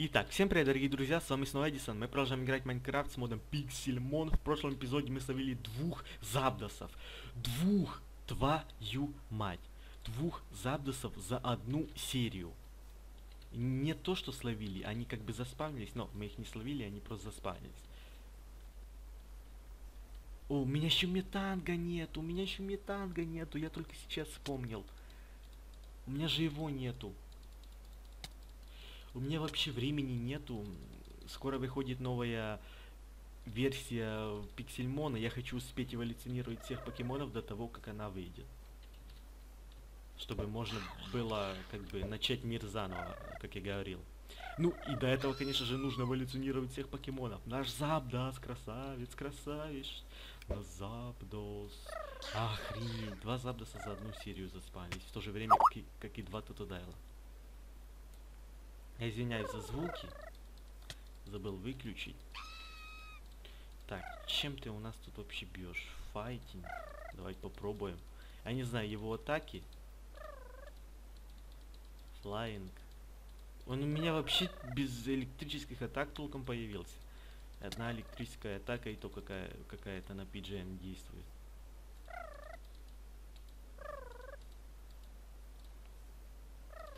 Итак, всем привет, дорогие друзья, с вами снова Эдисон. Мы продолжаем играть в Майнкрафт с модом Пиксельмон. В прошлом эпизоде мы словили двух забдосов. Двух, твою мать. Двух забдосов за одну серию. Не то, что словили, они как бы заспавнились, но мы их не словили, они просто заспавнились. О, у меня еще метанга нет, у меня еще метанга нету, я только сейчас вспомнил. У меня же его нету. У меня вообще времени нету. Скоро выходит новая версия Пиксельмона. Я хочу успеть эволюционировать всех покемонов до того, как она выйдет. Чтобы можно было как бы начать мир заново, как я говорил. Ну и до этого, конечно же, нужно эволюционировать всех покемонов. Наш Запдас, красавец, красавец. На Запдос. Охренеть. Два Запдоса за одну серию заспались. В то же время, как и, как и два Тотодайла. Я извиняюсь за звуки. Забыл выключить. Так, чем ты у нас тут вообще бьешь? Файтинг. Давайте попробуем. Я не знаю, его атаки. Флайинг. Он у меня вообще без электрических атак толком появился. Одна электрическая атака и то какая какая-то на PGM действует.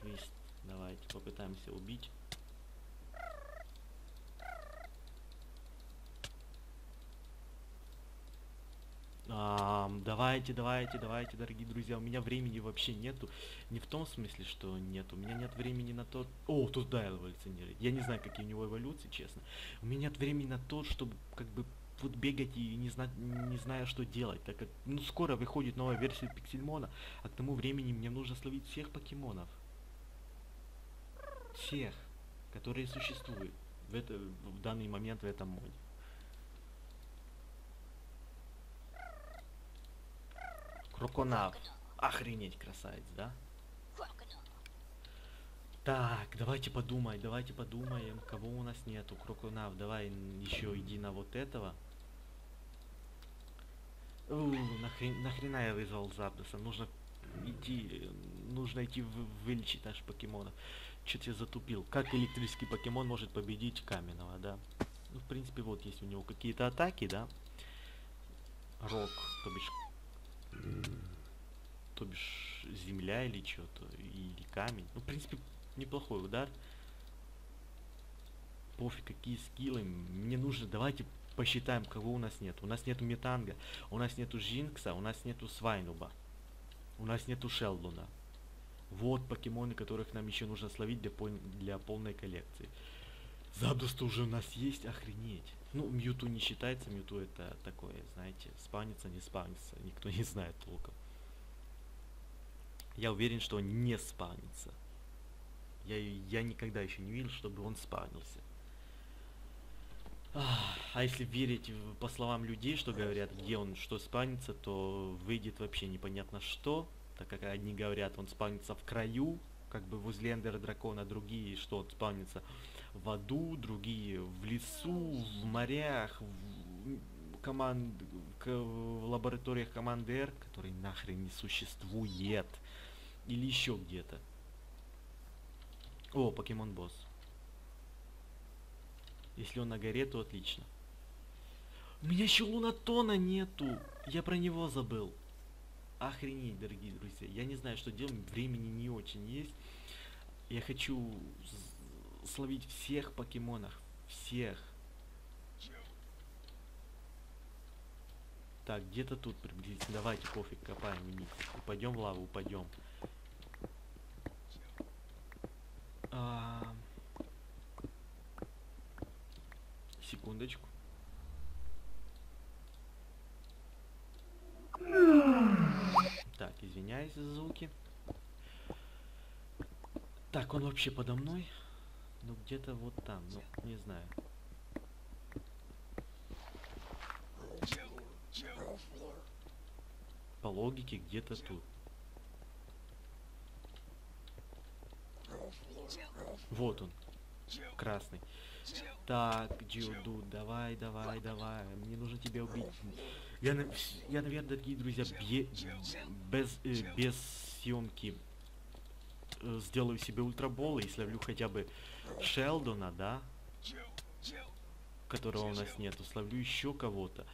Твист. Давайте попытаемся убить. А, давайте, давайте, давайте, дорогие друзья. У меня времени вообще нету. Не в том смысле, что нет. У меня нет времени на то... О, тут да, эволюционирует. Я не знаю, какие у него эволюции, честно. У меня нет времени на то, чтобы как бы вот бегать и не, знать, не зная, что делать. Так как, ну, скоро выходит новая версия Пиксельмона, а к тому времени мне нужно словить всех покемонов всех, которые существуют в, это, в данный момент в этом моде. Кроконав. Охренеть, красавец, да? Так, давайте подумай, давайте подумаем, кого у нас нету. Кроконав, давай еще иди на вот этого. У, нахрен, нахрена я вызвал Запдоса? Нужно идти, нужно идти вылечить наших покемонов. Что-то я затупил. Как электрический покемон может победить каменного, да? Ну, в принципе, вот есть у него какие-то атаки, да? Рок, то бишь... То бишь земля или что-то, или камень. Ну, в принципе, неплохой удар. Пофиг, какие скиллы. Мне нужно, давайте посчитаем, кого у нас нет. У нас нету Метанга, у нас нету Жинкса, у нас нету Свайнуба. У нас нету Шелдуна. Вот покемоны, которых нам еще нужно словить для, пол для полной коллекции. Запдус уже у нас есть, охренеть. Ну, Мьюту не считается, Мьюту это такое, знаете, спавнится, не спавнится, никто не знает толком. Я уверен, что он не спавнится. Я, я никогда еще не видел, чтобы он спавнился. А если верить по словам людей, что говорят, где он что спавнится, то выйдет вообще непонятно что так как одни говорят, он спавнится в краю, как бы возле Эндера Дракона, другие, что он спавнится в аду, другие в лесу, в морях, в, команд, в лабораториях команды R, который нахрен не существует, или еще где-то. О, покемон босс. Если он на горе, то отлично. У меня еще лунатона нету. Я про него забыл. Охренеть, дорогие друзья. Я не знаю, что делать. Времени не очень есть. Я хочу словить всех покемонов. Всех. Так, где-то тут приблизительно. Давайте кофе копаем вниз. Упадем в лаву, упадем. А... Секундочку. Так, извиняюсь за звуки. Так, он вообще подо мной? Ну, где-то вот там, ну, не знаю. По логике, где-то тут. Вот он. Красный. Так, Джиуду, давай, давай, давай. Мне нужно тебя убить. Я, я наверное, дорогие друзья, бе, без, э, без съемки сделаю себе ультрабол и словлю хотя бы Шелдона, да, которого у нас нету, словлю еще кого-то.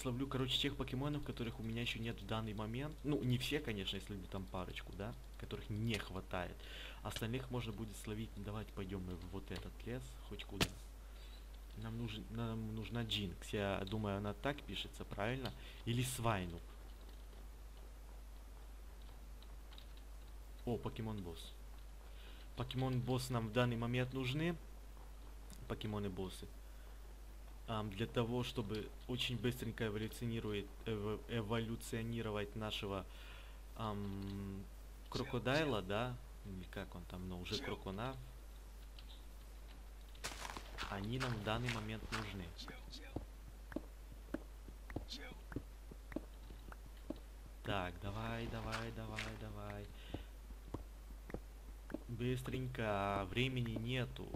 Словлю, короче, тех покемонов, которых у меня еще нет в данный момент. Ну, не все, конечно, если бы там парочку, да, которых не хватает. Остальных можно будет словить. Ну, Давайте пойдем мы в вот этот лес, хоть куда. Нам, нужен, нам нужна Джинкс. Я думаю, она так пишется, правильно? Или Свайну. О, покемон босс. Покемон босс нам в данный момент нужны. Покемоны боссы. Ам, для того, чтобы очень быстренько эволюционирует, эво- эволюционировать нашего ам, крокодайла, да, или как он там, но уже крокона, они нам в данный момент нужны. Так, давай, давай, давай, давай. Быстренько, времени нету.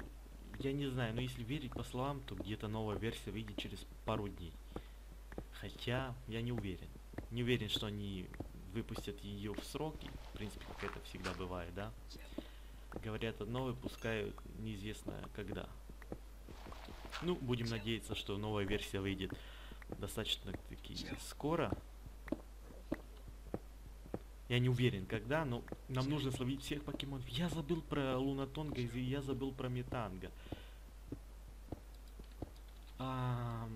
Я не знаю, но если верить по словам, то где-то новая версия выйдет через пару дней. Хотя, я не уверен. Не уверен, что они выпустят ее в сроки. В принципе, как это всегда бывает, да? Говорят одно, выпускают неизвестно когда. Ну, будем надеяться, что новая версия выйдет достаточно таки скоро. Я не уверен, когда, но нам нужно словить всех покемонов. Я забыл про Лунатонга и я забыл про Метанга. Ам,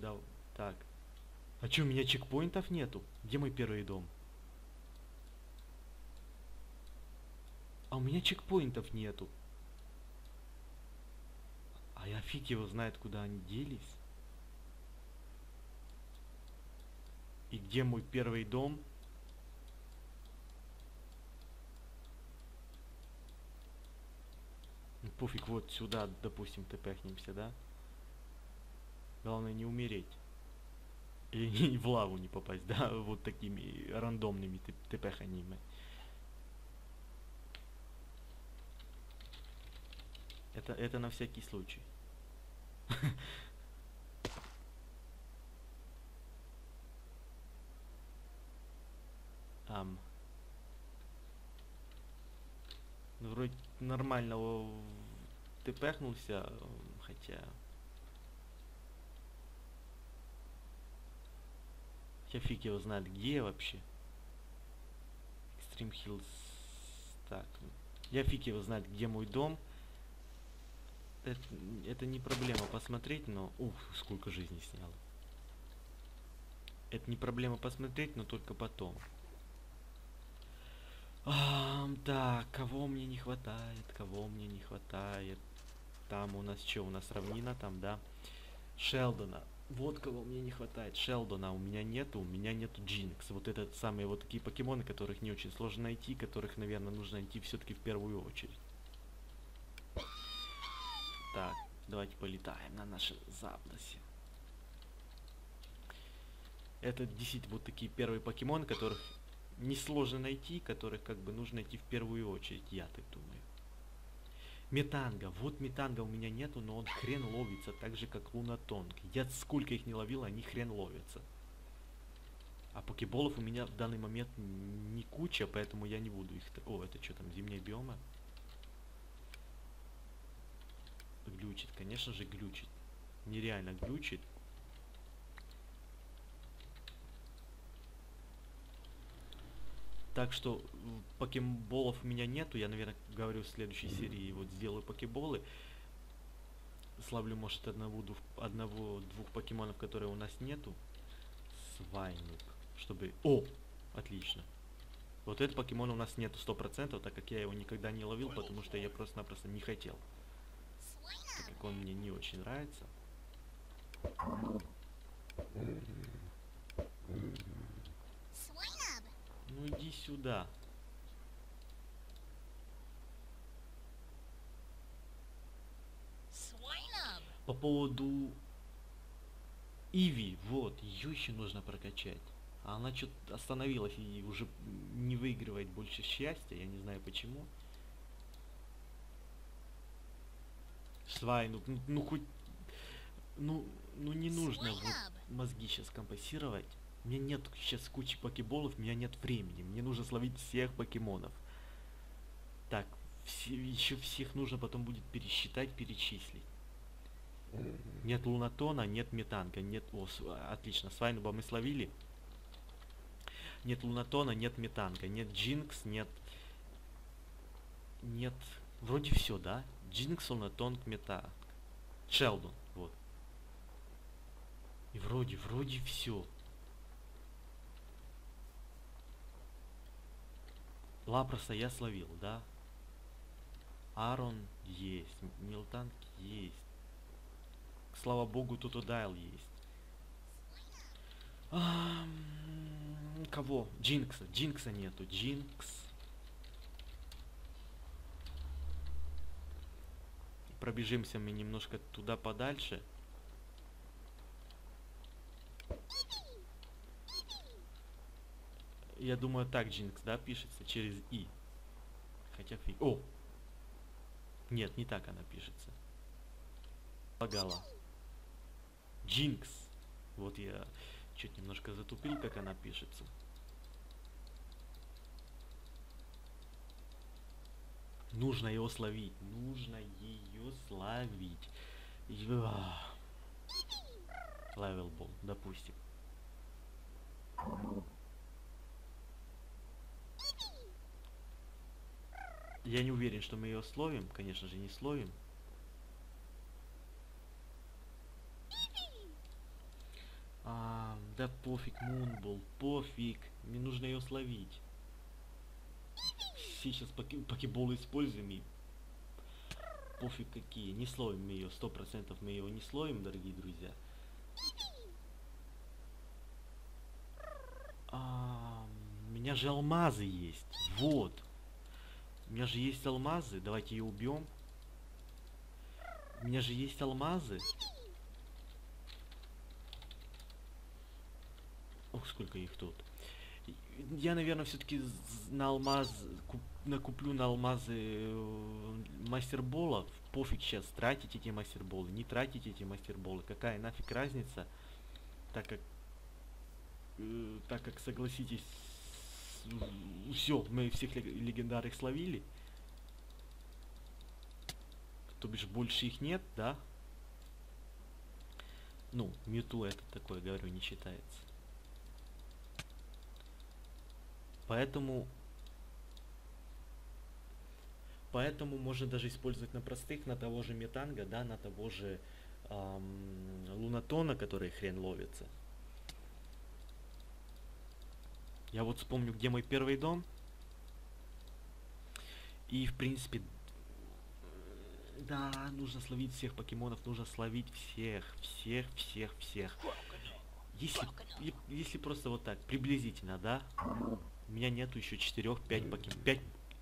да, так. А чё, у меня чекпоинтов нету? Где мой первый дом? А у меня чекпоинтов нету. А я фиг его знает, куда они делись. И где мой первый дом? Пофиг, вот сюда, допустим, тпхнемся, да? Главное не умереть. И не- в лаву не попасть, да, вот такими рандомными тп- тпханиями. Это, это на всякий случай. Ам. Ну, вроде нормально о, ты пехнулся, м, хотя... Я фиг его знает, где вообще. Extreme Hills. Так. Я фиг его знает, где мой дом. Это, это не проблема посмотреть, но... Ух, сколько жизней сняло. Это не проблема посмотреть, но только потом. Ам, так, кого мне не хватает, кого мне не хватает. Там у нас что, у нас равнина там, да? Шелдона. Вот кого мне не хватает. Шелдона у меня нету, у меня нету Джинкс. Вот это самые вот такие покемоны, которых не очень сложно найти, которых, наверное, нужно найти все-таки в первую очередь. Так, давайте полетаем на нашем Запдасе. Это действительно вот такие первые покемоны, которых несложно найти, которых как бы нужно найти в первую очередь, я так думаю. Метанга. Вот метанга у меня нету, но он хрен ловится, так же как лунатонг. Я сколько их не ловил, они хрен ловятся. А покеболов у меня в данный момент не куча, поэтому я не буду их... О, это что там, зимние биомы? Глючит, конечно же глючит. Нереально глючит. Так что покеболов у меня нету. Я, наверное, говорю в следующей серии вот сделаю покеболы. Славлю, может, одного, двух, одного, двух покемонов, которые у нас нету. Свайнук. Чтобы... О! Отлично. Вот этот покемон у нас нету 100%, так как я его никогда не ловил, потому что я просто-напросто не хотел. Так как он мне не очень нравится. Ну иди сюда. По поводу Иви, вот, ее еще нужно прокачать. А она что-то остановилась и уже не выигрывает больше счастья, я не знаю почему. Свай, ну, ну, ну хоть... Ну, ну не нужно вот мозги сейчас компенсировать. У меня нет сейчас кучи покеболов, у меня нет времени. Мне нужно словить всех покемонов. Так, все, еще всех нужно потом будет пересчитать, перечислить. Нет лунатона, нет метанга, нет... О, с- отлично, свайнуба мы словили. Нет лунатона, нет метанга, нет джинкс, нет... Нет... Вроде все, да? Джинкс, лунатон, мета. Шелдон, вот. И вроде, вроде все. Лапроса я словил, да? Арон есть, М- Милтанг есть. Слава богу, Тутодайл есть. Ам, кого? Джинкса. Джинкса нету. Джинкс. Пробежимся мы немножко туда подальше. Я думаю, так Джинкс, да, пишется через И. Хотя фиг. О! Нет, не так она пишется. Лагала. Джинкс. Вот я чуть немножко затупил, как она пишется. Нужно его словить. Нужно ее словить. Левел бол, допустим. Я не уверен, что мы ее словим. Конечно же, не словим. А, да пофиг, Мунбол, пофиг. Мне нужно ее словить. Сейчас поки- покебол используем и пофиг какие. Не словим мы ее, сто процентов мы ее не словим, дорогие друзья. А, у меня же алмазы есть. Вот. У меня же есть алмазы. Давайте ее убьем. У меня же есть алмазы. Ох, сколько их тут. Я, наверное, все-таки на алмаз куп- накуплю на алмазы э, мастерболов. Пофиг сейчас, тратить эти мастерболы, не тратить эти мастерболы. Какая нафиг разница, так как, э, так как согласитесь, все, мы всех лег- легендарных словили. То бишь больше их нет, да? Ну, Мюту это такое, говорю, не считается. Поэтому... Поэтому можно даже использовать на простых, на того же метанга, да, на того же ам, лунатона, который хрен ловится. Я вот вспомню, где мой первый дом. И, в принципе, да, нужно словить всех покемонов, нужно словить всех, всех, всех, всех. Если, если просто вот так, приблизительно, да? У меня нету еще 4-5 покемонов. 5,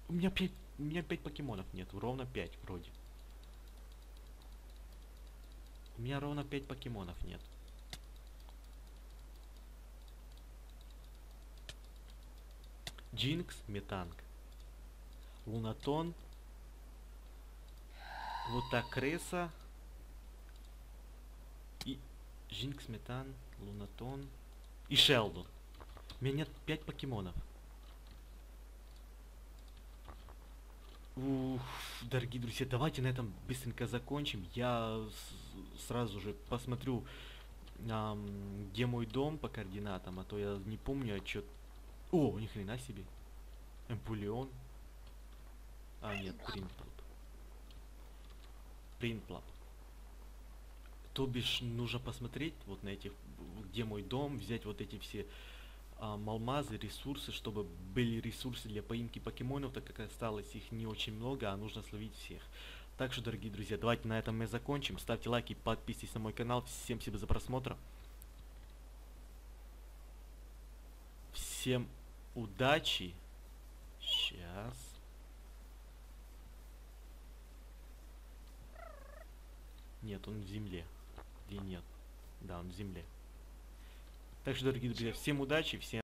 у меня 5, у меня 5 покемонов нету, ровно 5 вроде. У меня ровно 5 покемонов нет. Джинкс, Метанг. Лунатон. Вот так крыса. И Джинкс, Метан, Лунатон. И Шелдон. У меня нет 5 покемонов. Ух, дорогие друзья, давайте на этом быстренько закончим. Я сразу же посмотрю, ам, где мой дом по координатам, а то я не помню отчет. О, ни хрена себе. Эмпулион. А, нет, Принтплап. Принтплап. То бишь, нужно посмотреть вот на этих, где мой дом, взять вот эти все ам, алмазы, ресурсы, чтобы были ресурсы для поимки покемонов, так как осталось их не очень много, а нужно словить всех. Так что, дорогие друзья, давайте на этом мы закончим. Ставьте лайки, подписывайтесь на мой канал. Всем спасибо за просмотр. Всем удачи. Сейчас. Нет, он в земле. Где нет? Да, он в земле. Так что, дорогие друзья, всем удачи, всем